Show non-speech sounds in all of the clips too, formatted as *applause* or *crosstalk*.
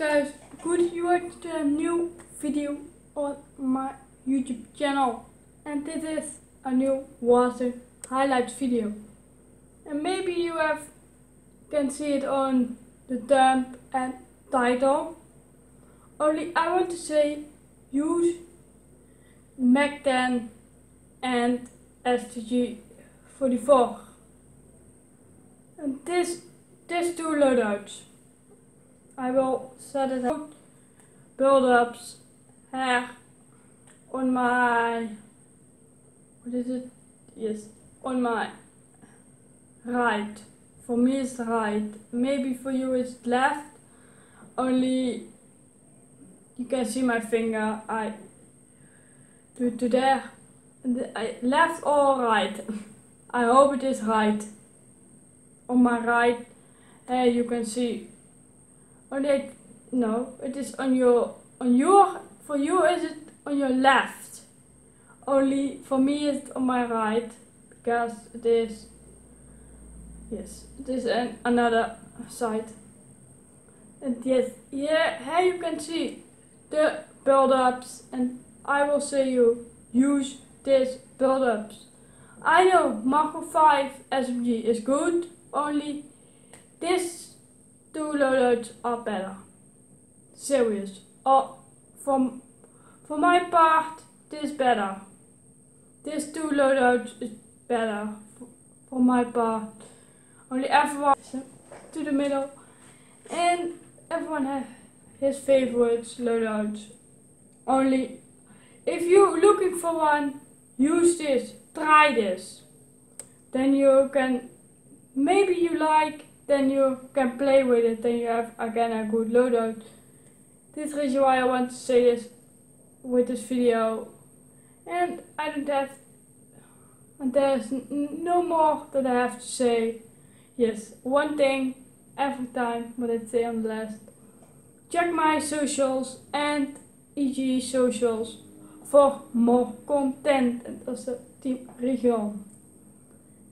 guys, good you watched a new video on my YouTube channel. And this is a new Warzone highlights video. And maybe you have can see it on the thumb and title. Only I want to say use Mac 10 and STG 44 and this this two loadouts I will set it out build-ups here on my what is it? Yes on my right. For me it's right. Maybe for you it's left. Only you can see my finger. I do to there. The, I, left or right? *laughs* I hope it is right. On my right uh, you can see on it no it is on your on your for you is it on your left. Only for me it's on my right because it is yes it is an, another side. And yes yeah here you can see the build-ups and I will say you use this build-ups. I know Marco 5 SMG is good only this two loadouts are better. Serious. Oh, from for my part, this better. This two loadouts is better for, for my part. Only everyone to the middle, and everyone has his favorites loadouts. Only if you're looking for one, use this. Try this. Then you can maybe you like then you can play with it then you have again a good loadout. This is why I want to say this with this video. And I don't have, and there's no more that I have to say. Yes, one thing every time what I say on the last. Check my socials and EG socials for more content and also Team Region.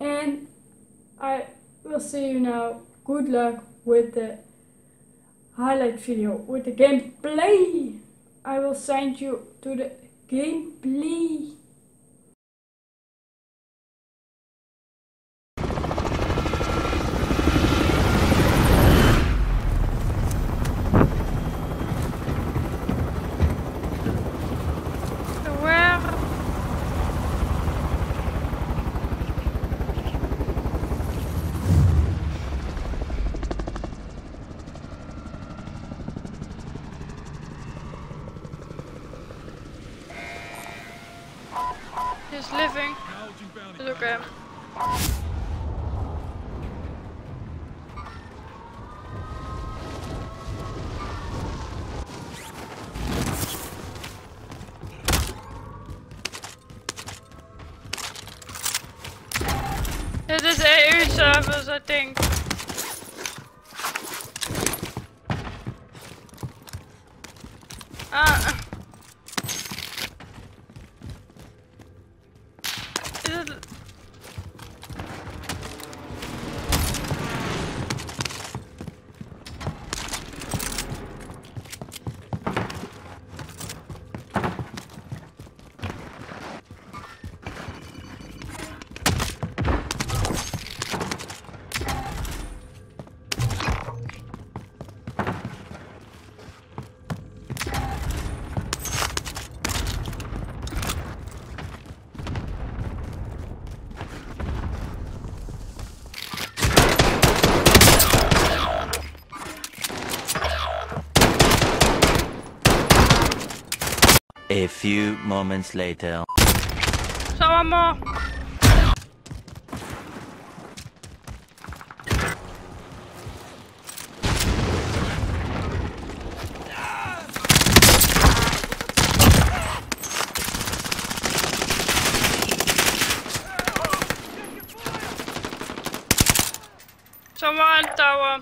And I will see you now. Good luck with the highlight video, with the gameplay. I will send you to the gameplay. He's living. Look at him. Dit is EU servers, I think. Ah. Is A few moments later. Someone more. Someone tower.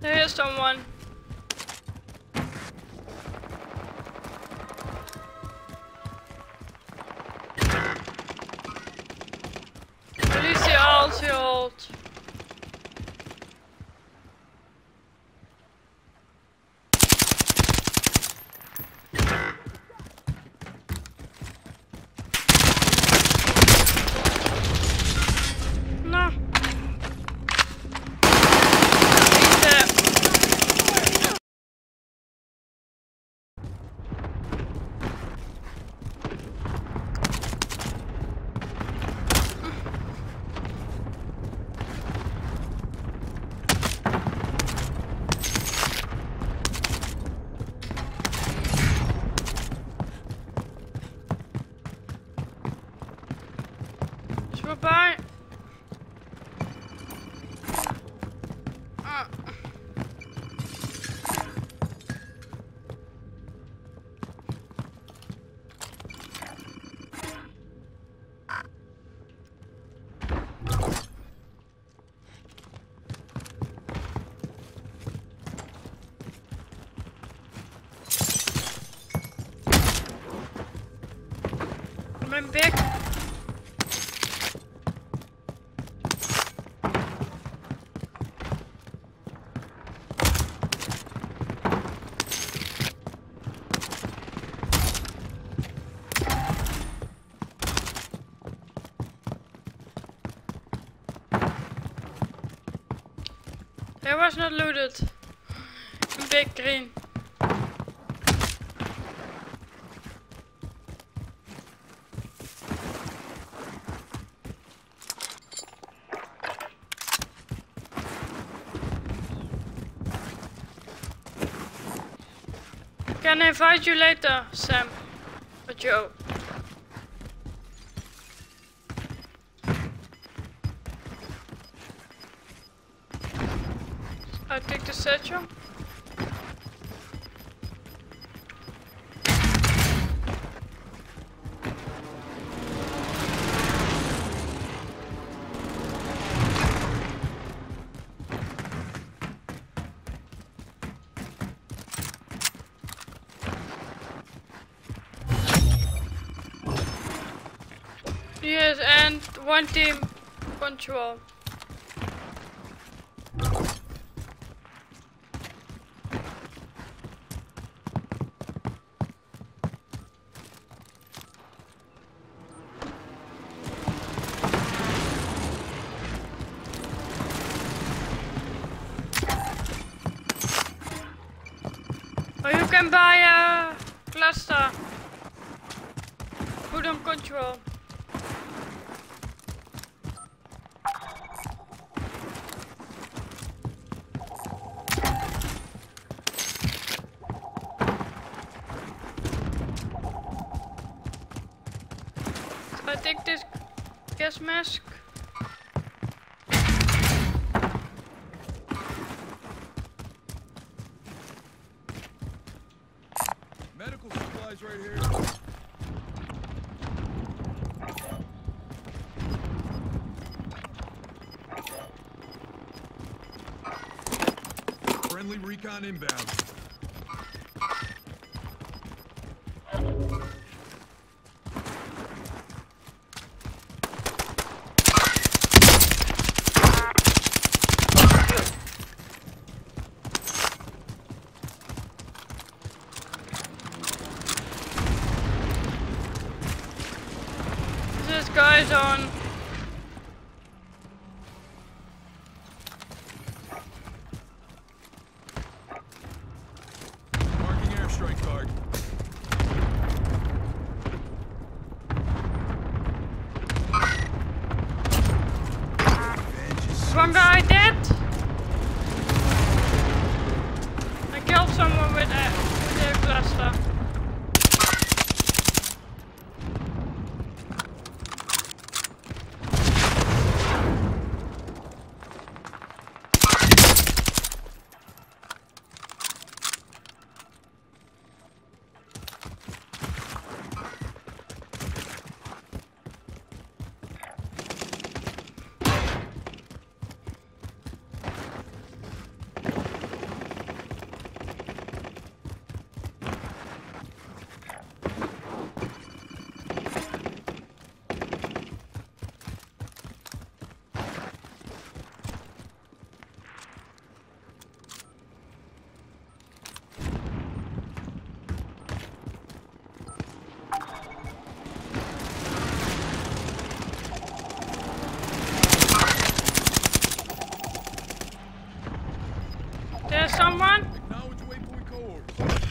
There's someone. Not looted. Big green. Can I invite you later, Sam? Or Joe? Take. Yes, and one team control. Can buy a cluster. Put on control. I take this gas mask. Recon inbound. This guy's on. someone? Now it's waypoint cohort.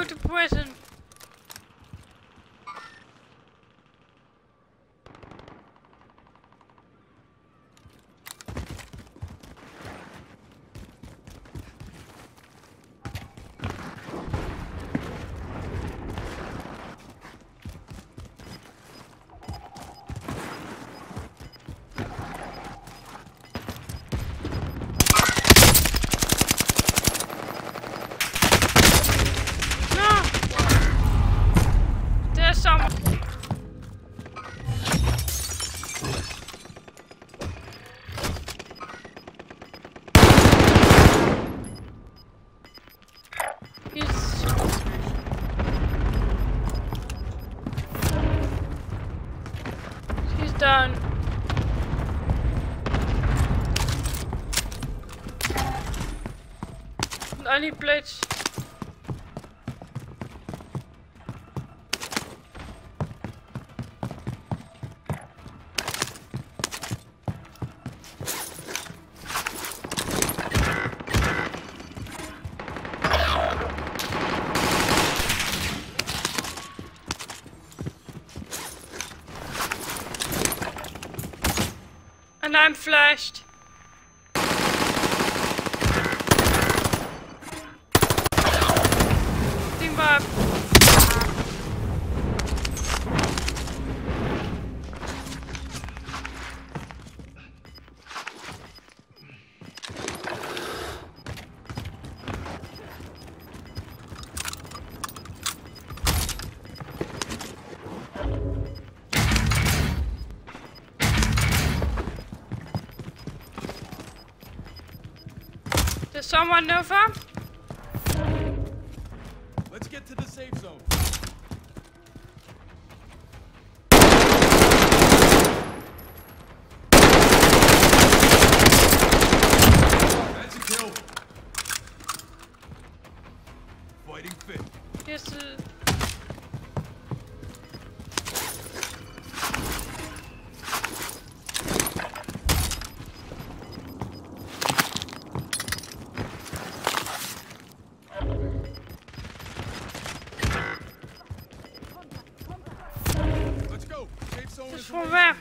go to prison. Ali, pleci. And I'm flashed. someone over? Ce sont vert.